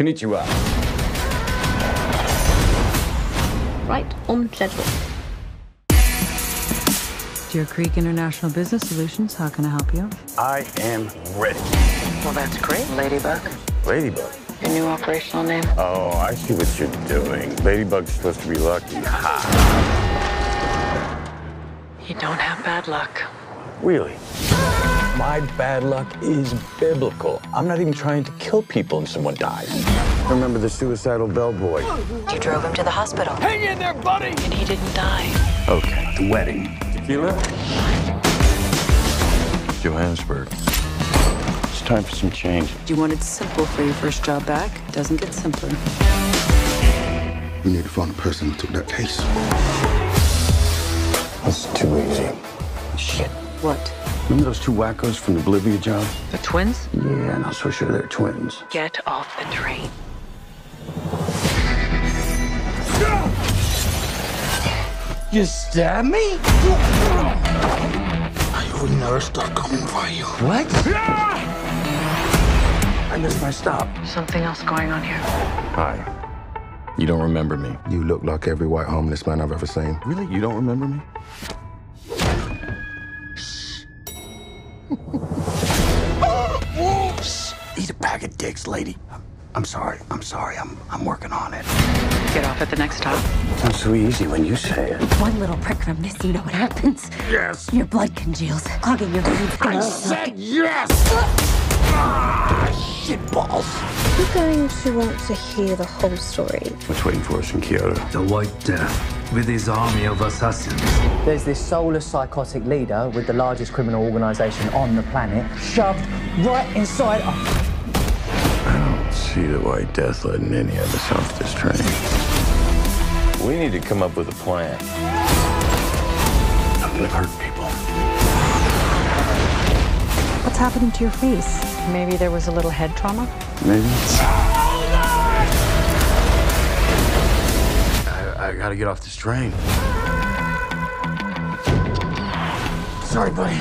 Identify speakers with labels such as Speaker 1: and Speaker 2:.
Speaker 1: Konnichiwa.
Speaker 2: Right on schedule.
Speaker 3: Deer Creek International Business Solutions, how can I help you?
Speaker 1: I am ready.
Speaker 4: Well, that's great, Ladybug.
Speaker 1: Ladybug.
Speaker 4: Your new operational name?
Speaker 1: Oh, I see what you're doing. Ladybug's supposed to be lucky. Ha!
Speaker 4: You don't have bad luck.
Speaker 1: Really? My bad luck is biblical. I'm not even trying to kill people and someone dies. Remember the suicidal bellboy?
Speaker 4: You drove him to the hospital.
Speaker 1: Hang in there, buddy!
Speaker 4: And he didn't die.
Speaker 1: Okay, the wedding. Tequila? Johannesburg. It's time for some change.
Speaker 3: Do you wanted simple for your first job back. Doesn't get simpler.
Speaker 5: We need to find the person who took that case.
Speaker 1: That's too easy. Shit.
Speaker 3: What?
Speaker 1: Remember those two wackos from the Bolivia job?
Speaker 4: The twins?
Speaker 1: Yeah, not so sure they're twins.
Speaker 4: Get off the train.
Speaker 1: You stab me?
Speaker 5: I would never stop coming for you.
Speaker 1: What? I missed my stop.
Speaker 4: Something else going on here.
Speaker 1: Hi. You don't remember me.
Speaker 5: You look like every white homeless man I've ever seen.
Speaker 1: Really? You don't remember me? Eat a bag of dicks, lady. I'm sorry. I'm sorry. I'm I'm working on it.
Speaker 4: Get off at the next stop.
Speaker 1: Sounds so easy when you say it.
Speaker 6: One little prick from this, you know what happens?
Speaker 1: Yes.
Speaker 6: Your blood congeals, clogging your veins.
Speaker 1: I said yes. Ah, shit balls.
Speaker 2: You're going to want to hear the whole story.
Speaker 1: What's waiting for us in Kyoto?
Speaker 7: The White Death, with his army of assassins.
Speaker 8: There's this soulless psychotic leader with the largest criminal organization on the planet shoved right inside a
Speaker 1: I don't see the White Death letting any of us off this train. We need to come up with a plan. I'm gonna hurt people
Speaker 3: happening to your face?
Speaker 4: Maybe there was a little head trauma?
Speaker 1: Maybe. I, I gotta get off this train. Sorry, buddy.